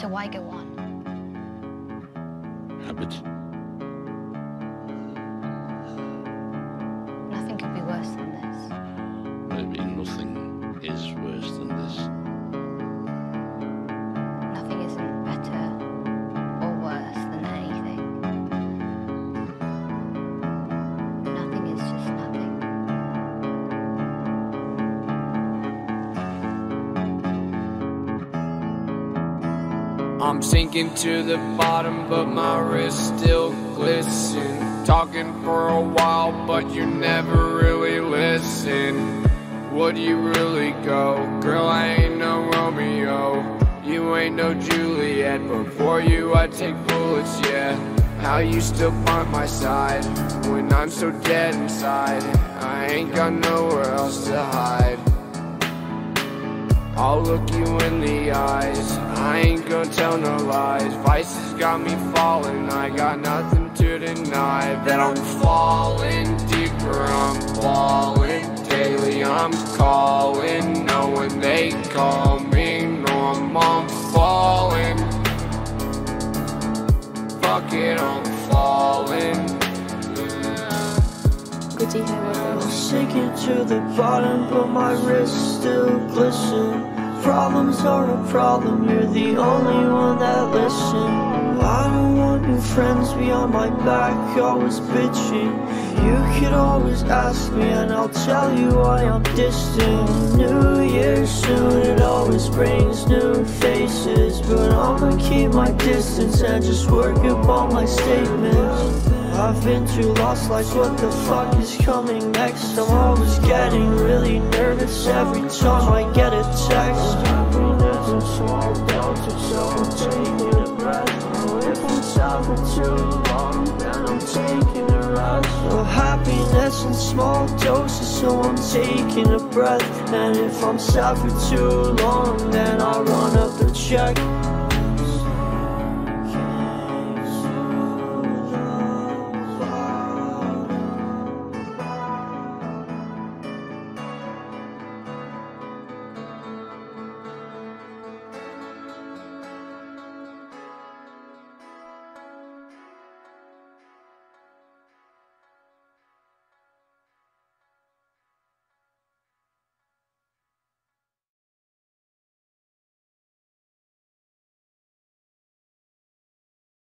So why go on? Habit. I'm sinking to the bottom, but my wrists still glisten. Talking for a while, but you never really listen. Would you really go? Girl, I ain't no Romeo. You ain't no Juliet. Before you, I take bullets, yeah. How you still by my side when I'm so dead inside? I ain't got nowhere else to hide. I'll look you in the eyes. I ain't gonna tell no lies. Vices got me falling. I got nothing to deny. That I'm falling deeper. I'm falling daily. I'm calling. Knowing they call me. Know I'm, I'm falling. Fuck it, I'm falling. Gucci those. Sinking to the bottom, but my wrists still glisten. Problems are a problem, you're the only one that listen. I don't want new friends beyond my back, always bitching. You could always ask me, and I'll tell you why I'm distant. New Year soon, it always brings new faces. But I'ma keep my distance and just work upon my statements. I've been too lost, like what the fuck is coming next? I'm always getting really nervous every time I get a text. Happiness in small doses, so I'm taking a breath. If I'm sad for too long, then I'm taking a rest. Oh, happiness in small doses, so I'm taking a breath. And if I'm sad for too long, then I run up the check.